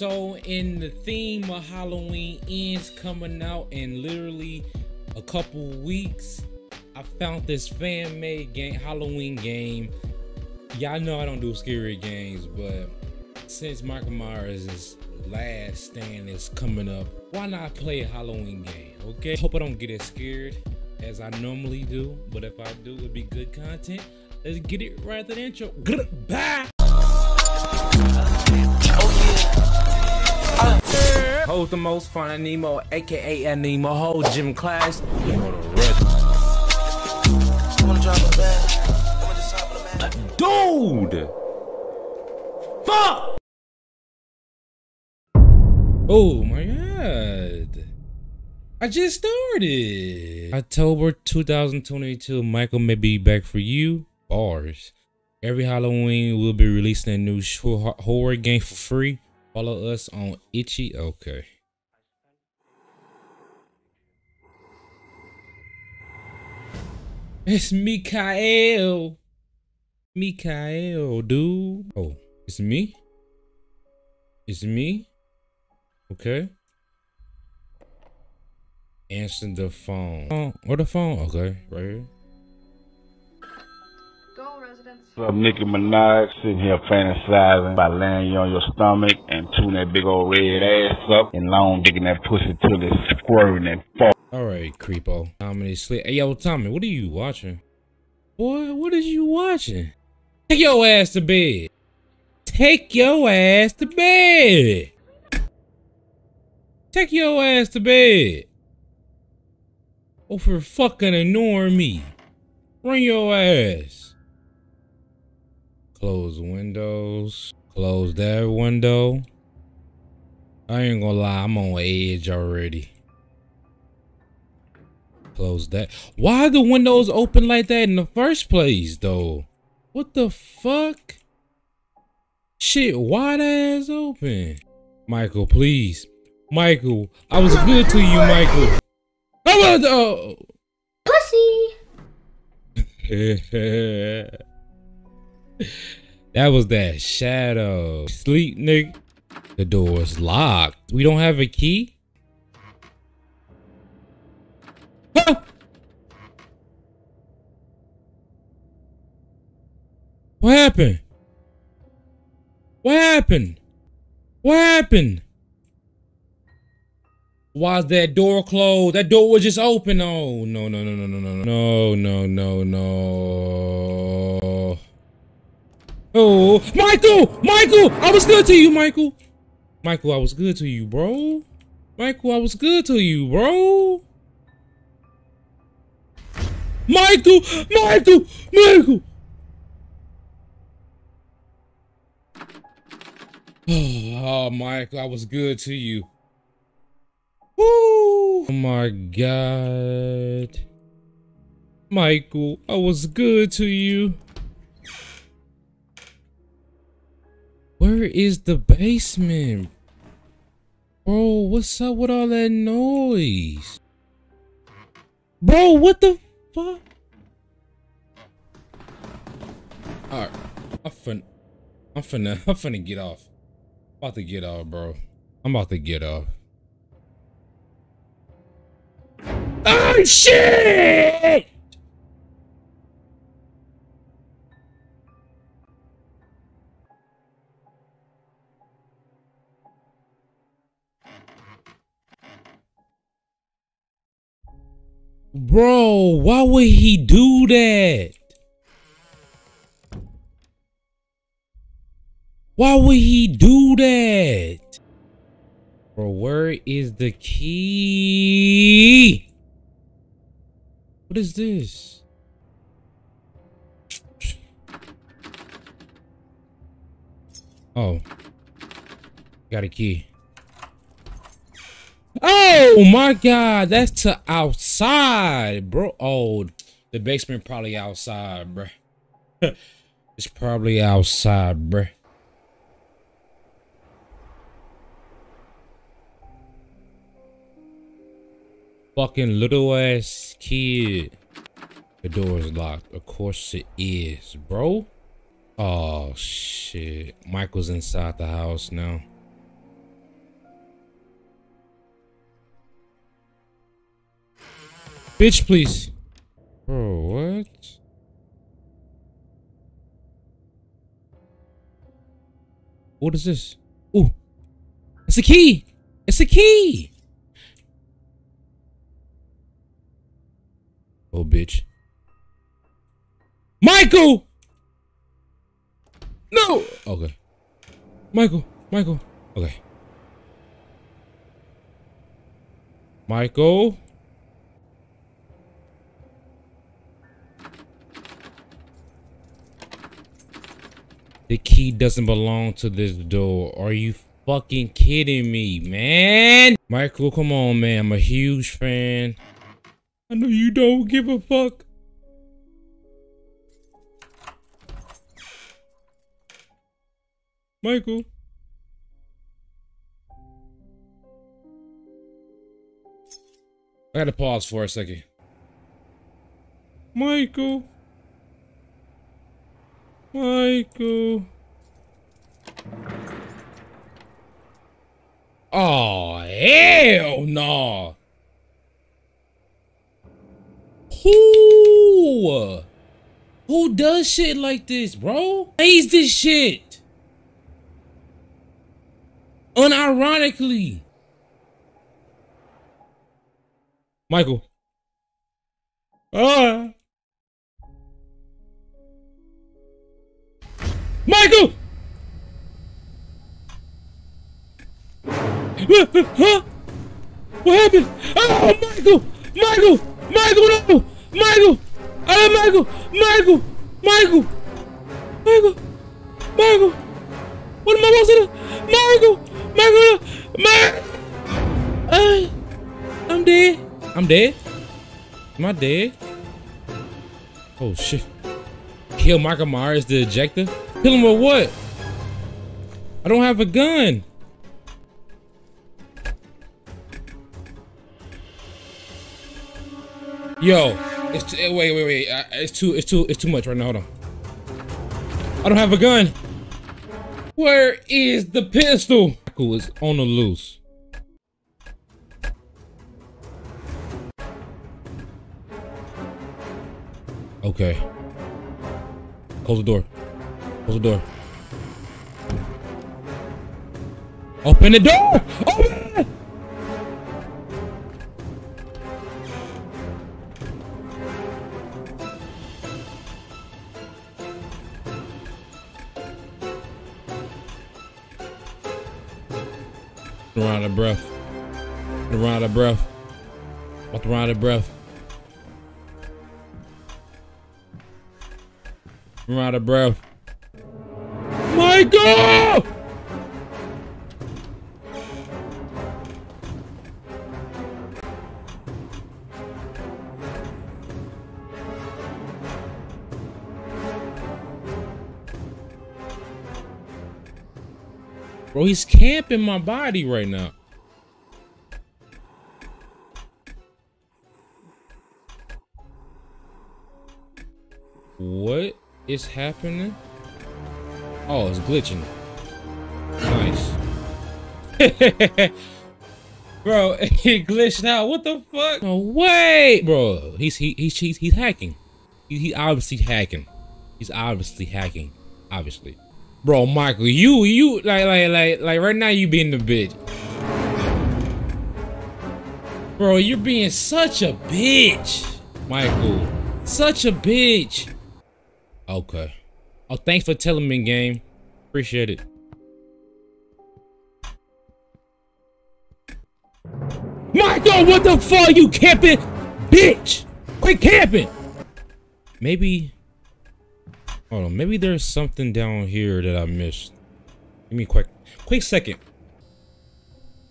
So, in the theme of Halloween ends coming out in literally a couple weeks, I found this fan made game, Halloween game. Y'all know I don't do scary games, but since Michael Myers' last stand is coming up, why not play a Halloween game? Okay. Hope I don't get as scared as I normally do, but if I do, it'd be good content. Let's get it right at the intro. Bye. The most fun Nemo, aka Nemo, Hold gym class. You know the. Dude! Fuck! Oh my god. I just started. October 2022. Michael may be back for you. Bars. Every Halloween, we'll be releasing a new horror game for free. Follow us on Itchy. Okay. It's Mikael. Mikael, dude. Oh, it's me? It's me? Okay. Answer the phone. Oh, or the phone. Okay, right here. What's up, Nicki Minaj? Sitting here fantasizing about laying you on your stomach and tuning that big old red ass up and long digging that pussy till it's squirting and fall. All right, creepo. Tommy sleep. Hey, yo, Tommy, what are you watching? Boy, what is you watching? Take your ass to bed. Take your ass to bed. Take your ass to bed. Oh, for fucking ignoring me. Bring your ass. Close windows. Close that window. I ain't gonna lie, I'm on edge already. Close that. Why the windows open like that in the first place, though? What the fuck? Shit, why ass open? Michael, please. Michael, I was good to you, Michael. How about the... Pussy. that was that shadow. Sleep, nigga. The door's locked. We don't have a key? What happened? What happened? What happened? Why's that door closed? That door was just open. Oh, no, no, no, no, no, no, no, no, no, no. Oh, Michael! Michael! I was good to you, Michael! Michael, I was good to you, bro. Michael, I was good to you, bro. Michael! Michael! Michael! Oh, Michael, I was good to you. Woo! Oh my God. Michael, I was good to you. Where is the basement? Bro, what's up with all that noise? Bro, what the fuck? Alright, I'm finna, I'm finna, I'm finna get off. I'm about to get off, bro. I'm about to get off. Oh, shit! Bro, why would he do that? Why would he do that? Bro, where is the key? What is this? Oh. Got a key. Oh my god, that's to outside, bro. Oh, the basement probably outside, bro. it's probably outside, bro. Fucking little ass kid. The door is locked. Of course it is, bro. Oh shit. Michael's inside the house now. Bitch, please. Bro, what? What is this? Ooh. It's a key. It's a key. Oh, bitch. Michael! No! Okay. Michael, Michael. Okay. Michael. The key doesn't belong to this door. Are you fucking kidding me, man? Michael, come on, man. I'm a huge fan. I know you don't give a fuck. Michael. I gotta pause for a second. Michael. Michael. Oh, hell no. Who? Who does shit like this, bro? Plays this shit. Unironically. Michael. Ah. Michael! Huh? What happened? Oh, Michael! Michael! Michael, no! Michael! I Michael! Michael! Michael! Michael! Michael! What am I supposed to do? Michael! Michael! Michael! I'm dead. I'm dead. Am I dead? Oh, shit. Kill Michael Myers, the ejector? Kill him with what? I don't have a gun. Yo, it's wait, wait, wait. Uh, it's too, it's too, it's too much right now. Hold on. I don't have a gun. Where is the pistol? Michael is on the loose. Okay. Close the door. Close the door. Open the door! Open! Run out of breath. Run out of breath. About to run out of breath. Run out of breath. Michael! Bro, he's camping my body right now. What is happening? Oh, it's glitching. Nice. bro, he glitched out. What the fuck? No way, bro. He's he, he's he's he's hacking. He, he obviously hacking. He's obviously hacking. Obviously. Bro, Michael, you you like like like like right now you being the bitch. Bro, you're being such a bitch, Michael. Such a bitch. Okay. Oh, thanks for telling me, game. Appreciate it. Michael, what the fuck? You camping? Bitch! Quit camping! Maybe... Hold on, maybe there's something down here that I missed. Give me a quick, quick second.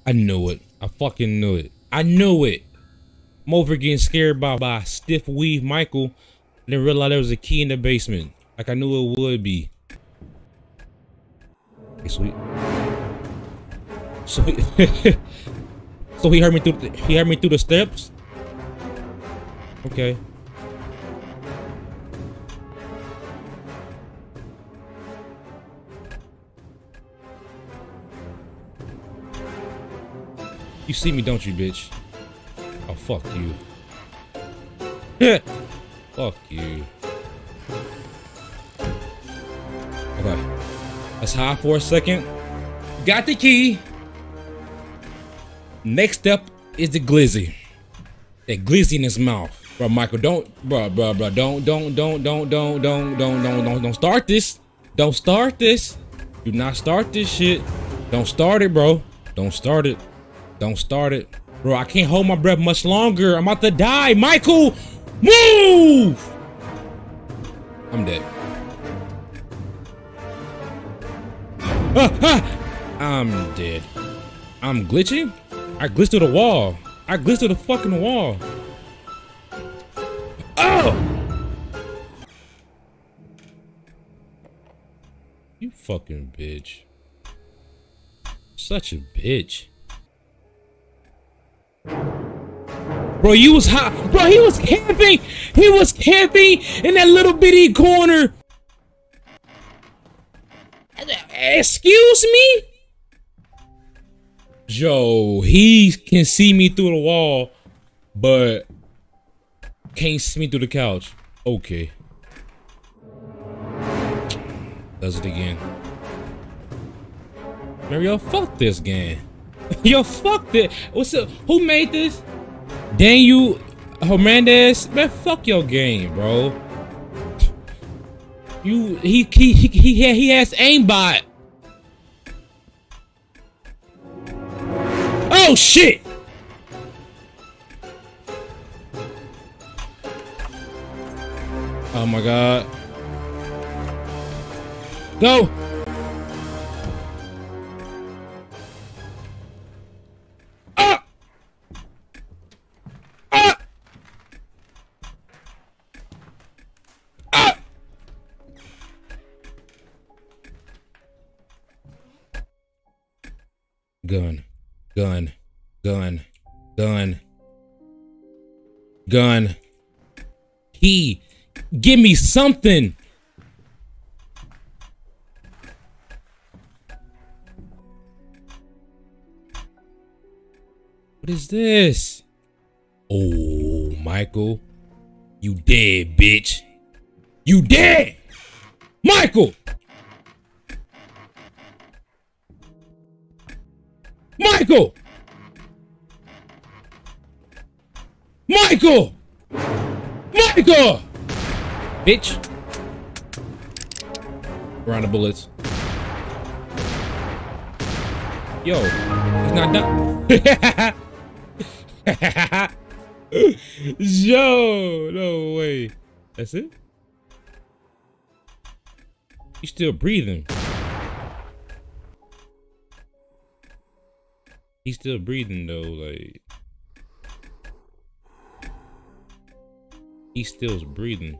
I knew it. I fucking knew it. I knew it. I'm over getting scared by, by stiff weave Michael. Didn't realize there was a key in the basement. Like I knew it would be. Hey, sweet. So he, so he heard me through. The, he heard me through the steps. Okay. You see me, don't you, bitch? Oh, fuck you. Fuck you. Let's hide for a second. Got the key. Next up is the glizzy. That glizzy in his mouth. Bro, Michael, don't, bro, bro, bro, don't, don't, don't, don't, don't, don't, don't, don't, don't, don't start this. Don't start this. Do not start this shit. Don't start it, bro. Don't start it. Don't start it. Bro, I can't hold my breath much longer. I'm about to die. Michael, move! I'm dead. Ah, ah. I'm dead. I'm glitching? I glitched to the wall. I glitched to the fucking wall. Oh! You fucking bitch. Such a bitch. Bro, you was hot. Bro, he was camping. He was camping in that little bitty corner. Excuse me? Joe, he can see me through the wall, but can't see me through the couch. Okay. Does it again. Mario, fuck this game. Yo, fuck this. What's up? Who made this? Daniel Hernandez? Man, fuck your game, bro. You he he he he, he has aimbot. Oh shit! Oh my god. Go! Gun, gun, gun, gun, gun. He, give me something. What is this? Oh, Michael. You dead, bitch. You dead! Michael! Michael! Michael! Michael! Bitch. Round of bullets. Yo, he's not done. Yo, no way. That's it? He's still breathing. He's still breathing though, like he still's breathing.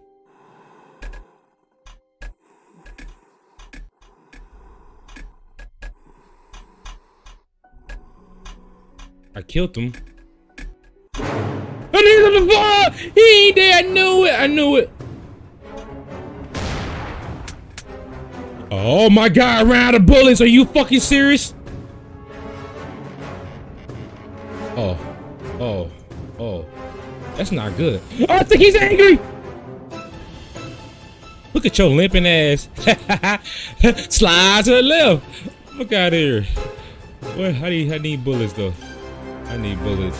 I killed him. I need him to fall! He ain't there! I knew it! I knew it! Oh my god, round of bullets! Are you fucking serious? Oh. Oh. That's not good. Oh, I think he's angry! Look at your limping ass. Slide to the left. Look out here. What? I need, I need bullets though. I need bullets.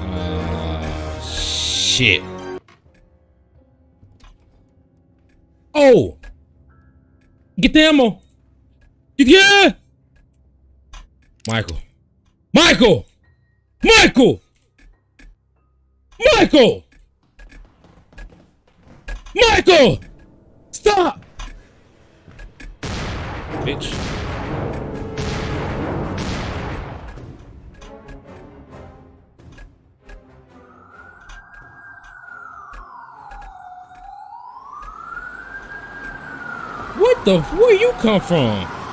Uh, shit. Oh! Get the ammo! Get yeah! Michael. Michael! Michael! Michael! Michael! Stop! Bitch. What the? Where you come from?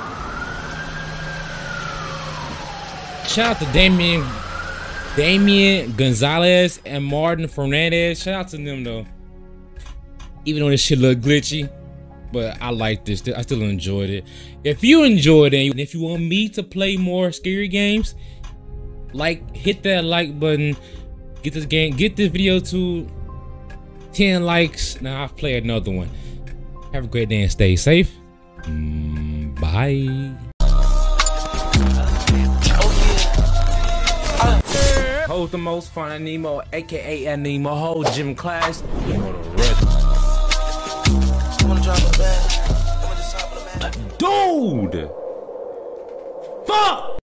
Shout out to Damien, Damien Gonzalez and Martin Fernandez. Shout out to them though. Even though this shit look glitchy, but I like this. I still enjoyed it. If you enjoyed it, and if you want me to play more scary games, like hit that like button. Get this game, get this video to 10 likes. Now I'll play another one. Have a great day and stay safe. Mm, bye. Hold the most fun Nemo, aka Anemo. Hold gym class. You know the rest. Dude! Fuck!